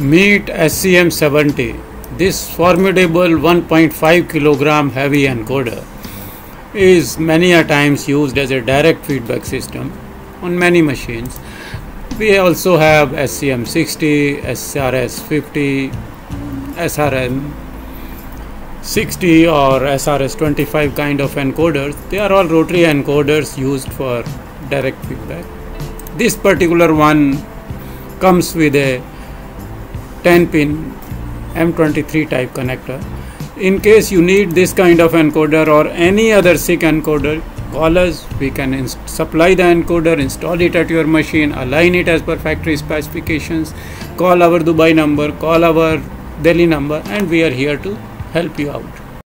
Meet SCM70. This formidable 1.5 kilogram heavy encoder is many a times used as a direct feedback system on many machines. We also have SCM60, SRS50, SRM 60 or SRS25 kind of encoders. They are all rotary encoders used for direct feedback. This particular one comes with a 10 pin M23 type connector. In case you need this kind of encoder or any other SICK encoder, call us. We can supply the encoder, install it at your machine, align it as per factory specifications. Call our Dubai number, call our Delhi number, and we are here to help you out.